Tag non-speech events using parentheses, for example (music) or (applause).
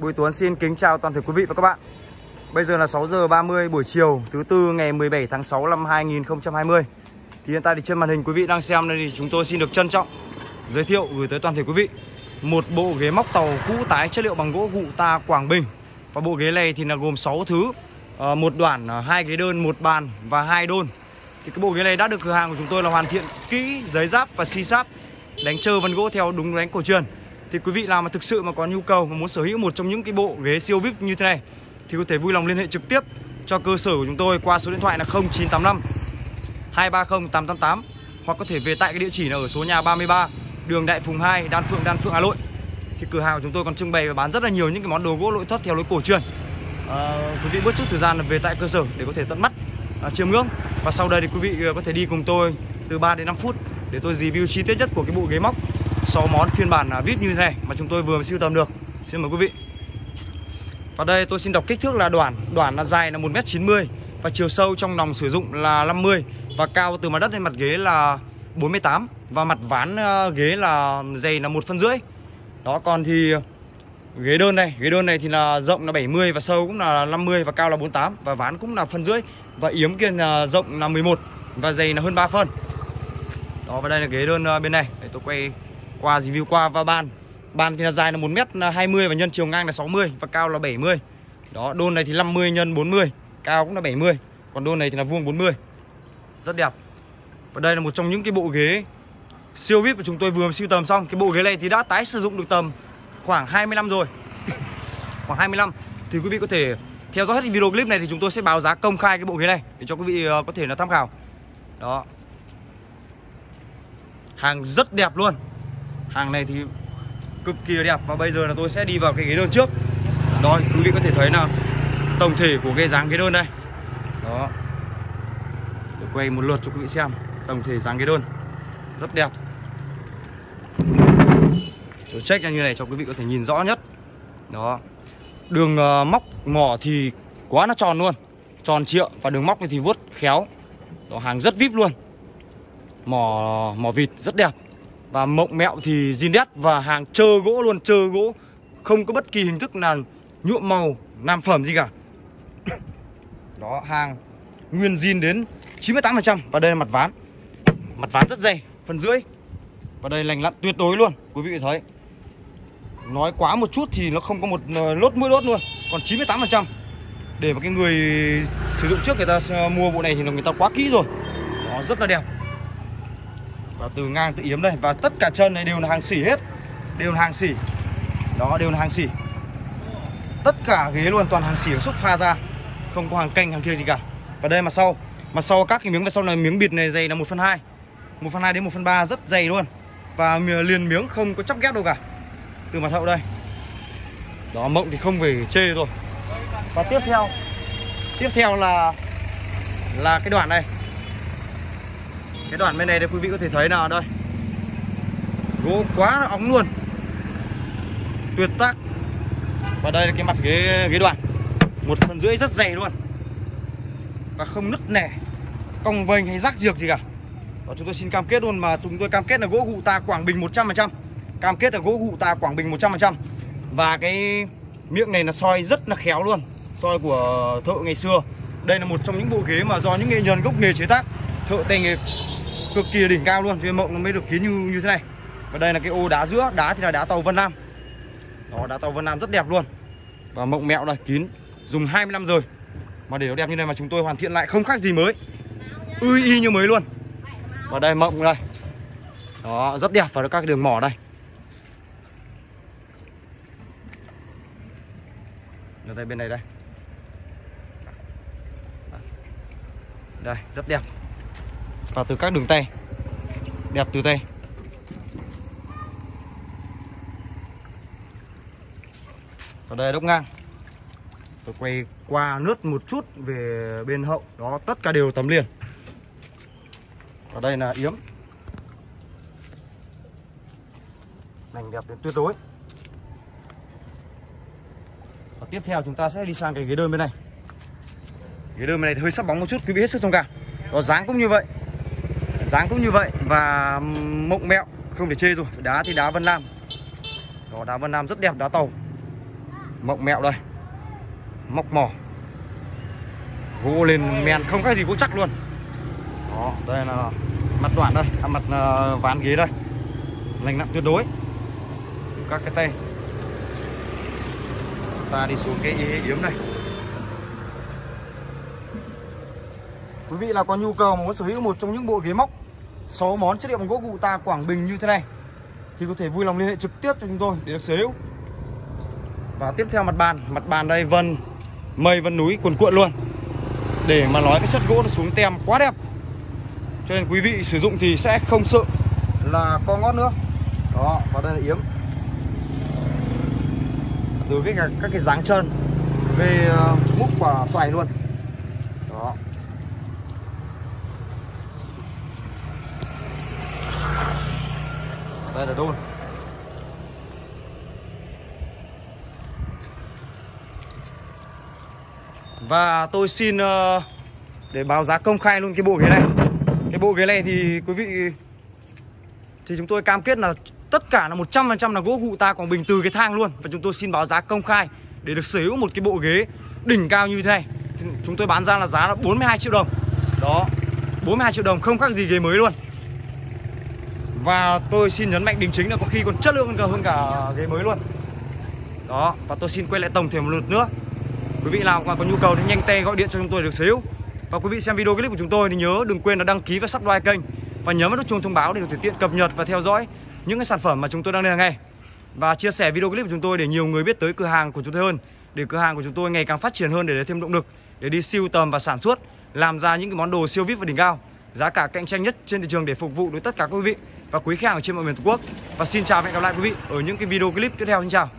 Bùi Tuấn xin kính chào toàn thể quý vị và các bạn. Bây giờ là 6 giờ 30 buổi chiều thứ tư ngày 17 tháng 6 năm 2020. Thì hiện tại thì trên màn hình quý vị đang xem đây thì chúng tôi xin được trân trọng giới thiệu gửi tới toàn thể quý vị một bộ ghế móc tàu cũ tái chất liệu bằng gỗ gụ ta Quảng Bình. Và bộ ghế này thì là gồm 6 thứ, ờ, một đoạn, ờ, hai ghế đơn, một bàn và hai đôn. Thì cái bộ ghế này đã được cửa hàng của chúng tôi là hoàn thiện kỹ giấy giáp và xi sáp đánh trơ vân gỗ theo đúng đánh cổ truyền thì quý vị nào mà thực sự mà có nhu cầu mà muốn sở hữu một trong những cái bộ ghế siêu vip như thế này thì có thể vui lòng liên hệ trực tiếp cho cơ sở của chúng tôi qua số điện thoại là 0985 230 888 hoặc có thể về tại cái địa chỉ là ở số nhà 33 đường Đại Phùng 2 Đan Phượng Đan Phượng Hà Nội. Thì cửa hàng của chúng tôi còn trưng bày và bán rất là nhiều những cái món đồ gỗ nội thất theo lối cổ truyền. À, quý vị bớt chút thời gian là về tại cơ sở để có thể tận mắt à, chiêm ngưỡng. Và sau đây thì quý vị ờ, có thể đi cùng tôi từ 3 đến 5 phút để tôi review chi tiết nhất của cái bộ ghế móc. 6 món phiên bản à, VIP như thế này mà chúng tôi vừa sưu tầm được. Xin mời quý vị. Và đây tôi xin đọc kích thước là đoạn, đoạn là dài là 1m90 và chiều sâu trong nòng sử dụng là 50 và cao từ mặt đất lên mặt ghế là 48 và mặt ván à, ghế là dày là một phân rưỡi. Đó còn thì ghế đơn này, ghế đơn này thì là rộng là 70 và sâu cũng là 50 và cao là 48 và ván cũng là phân rưỡi và yếm kia là rộng là 11 và dày là hơn 3 phân. Đó và đây là ghế đơn à, bên này. Để tôi quay qua review qua và ban. Ban thì là dài là 1m20 và nhân chiều ngang là 60 và cao là 70 đó, đôn này thì 50 nhân 40 cao cũng là 70 còn đôn này thì là vuông 40 rất đẹp. Và đây là một trong những cái bộ ghế siêu vip của chúng tôi vừa siêu tầm xong. Cái bộ ghế này thì đã tái sử dụng được tầm khoảng 20 năm rồi. (laughs) Khoảng 20 năm thì quý vị có thể theo dõi hết video clip này thì chúng tôi sẽ báo giá công khai cái bộ ghế này để cho quý vị ờ, có thể là tham khảo. Đó. Hàng rất đẹp luôn hàng này thì cực kỳ đẹp. Và bây giờ là tôi sẽ đi vào cái ghế đơn trước. Đó quý vị có thể thấy là tổng thể của cái dáng ghế đơn đây. Đó. Tôi quay một lượt cho quý vị xem tổng thể dáng ghế đơn. Rất đẹp. Tôi check ra như này cho quý vị có thể nhìn rõ nhất. Đó. Đường uh, móc mỏ thì quá nó tròn luôn. Tròn trịa và đường móc này thì vuốt khéo. Đó hàng rất vip luôn. Mỏ mỏ vịt rất đẹp và mộng mẹo thì zin đét và hàng trơ gỗ luôn trơ gỗ. Không có bất kỳ hình thức nào nhuộm màu nam phẩm gì cả. (coughs) Đó, hàng nguyên zin đến 98% và đây là mặt ván. Mặt ván rất dày, phần rưỡi và đây lành lặn tuyệt đối luôn, quý vị thấy. Nói quá một chút thì nó không có một ờ, lốt mũi lốt luôn. Còn 98% để mà cái người sử dụng trước người ta ờ, mua bộ này thì người ta quá kỹ rồi. Đó, rất là đẹp và từ ngang, từ yếm đây. Và tất cả chân này đều là hàng xỉ hết. Đều là hàng xỉ. Đó, đều là hàng xỉ. Tất cả ghế luôn, toàn hàng xỉ xúc pha ra. Không có hàng canh, hàng kia gì cả. Và đây mà sau. Mà sau các cái miếng và sau này miếng bịt này dày là 1 phần 2 1 phần 2 đến 1 phần 3 rất dày luôn. Và liền miếng không có chắp ghép đâu cả. Từ mặt hậu đây. Đó, mộng thì không phải chê rồi và tiếp theo. Tiếp theo là là cái đoạn này cái đoạn bên này đây quý vị có thể thấy nào, đây. Gỗ quá là óng luôn. Tuyệt tác. Và đây là cái mặt ghế ghế đoạn. Một phần rưỡi rất dày luôn. Và không nứt nẻ, cong vênh hay rắc diệc gì cả. Và chúng tôi xin cam kết luôn mà chúng tôi cam kết là gỗ gụ ta Quảng Bình 100% cam kết là gỗ gụ ta Quảng Bình 100% và cái miệng này là soi rất là khéo luôn. Soi của thợ ngày xưa. Đây là một trong những bộ ghế mà do những nghệ nhân gốc nghề chế tác. Thợ tay nghề cực kỳ đỉnh cao luôn cho nên mộng nó mới được kín như như thế này. Và đây là cái ô đá giữa, đá thì là đá tàu Vân Nam. Đó, đá tàu Vân Nam rất đẹp luôn. Và mộng mẹo là kín, dùng 20 năm rồi. Mà để nó đẹp như này mà chúng tôi hoàn thiện lại không khác gì mới. Ư y như mới luôn. Và đây mộng đây. Đó, rất đẹp và các cái đường mỏ đây. Ở đây bên này đây. Đây, rất đẹp và từ các đường tay đẹp từ tay ở đây đốc ngang. Tôi quay qua nước một chút về bên hậu. Đó, tất cả đều tấm liền. Ở đây là yếm. Nành đẹp đến tuyệt đối. Và tiếp theo chúng ta sẽ đi sang cái ghế đơn bên này. Ghế đơn bên này hơi sắp bóng một chút, quý vị hết sức thông cảm. Đó dáng cũng như vậy dáng cũng như vậy và mộng mẹo không thể chê rồi. Đá thì đá Vân Nam. Đó đá Vân Nam rất đẹp đá tàu. Mộng mẹo đây. Mọc mỏ. Gỗ lên men không khác gì gỗ chắc luôn. Đó đây là mặt đoạn đây à, mặt uh, ván ghế đây. Lành nặng tuyệt đối. Các cái tay. Ta đi xuống cái yếm này. Quý vị là có nhu cầu muốn sở hữu một trong những bộ ghế móc 6 món chất liệu bằng gỗ cụ ta Quảng Bình như thế này, thì có thể vui lòng liên hệ trực tiếp cho chúng tôi để được sở hữu. Và tiếp theo mặt bàn mặt bàn đây vân, mây, vân núi, cuồn cuộn luôn. Để mà nói cái chất gỗ nó xuống tem quá đẹp. Cho nên quý vị sử dụng thì sẽ không sợ là co ngót nữa. Đó, và đây là yếm. Từ cái, các cái dáng chân về ờ, múc và xoài luôn. Đó. Đây là đôn. Và tôi xin uh, để báo giá công khai luôn cái bộ ghế này. Cái bộ ghế này thì quý vị thì chúng tôi cam kết là tất cả là 100% là gỗ cụ ta Quảng Bình từ cái thang luôn. Và chúng tôi xin báo giá công khai để được sở hữu một cái bộ ghế đỉnh cao như thế này. Chúng tôi bán ra là giá là 42 triệu đồng. Đó 42 triệu đồng không khác gì ghế mới luôn và tôi xin nhấn mạnh đính chính là có khi còn chất lượng hơn cả ghế mới luôn. Đó, và tôi xin quay lại tổng thể một lượt nữa. Quý vị nào mà có nhu cầu thì nhanh tay gọi điện cho chúng tôi được sở hữu và quý vị xem video clip của chúng tôi thì nhớ đừng quên là đăng ký và subscribe kênh. Và nhớ vào nút chuông thông báo để có thể tiện cập nhật và theo dõi những cái sản phẩm mà chúng tôi đang lên hàng ngày. Và chia sẻ video clip của chúng tôi để nhiều người biết tới cửa hàng của chúng tôi hơn, để cửa hàng của chúng tôi ngày càng phát triển hơn để thêm động lực để đi siêu tầm và sản xuất, làm ra những cái món đồ siêu vip và đỉnh cao, giá cả cạnh tranh nhất trên thị trường để phục vụ đối tất cả quý vị và quý khách hàng ở trên mọi miền Tổ quốc. Và xin chào và hẹn gặp lại quý vị ở những cái video clip tiếp theo. Xin chào.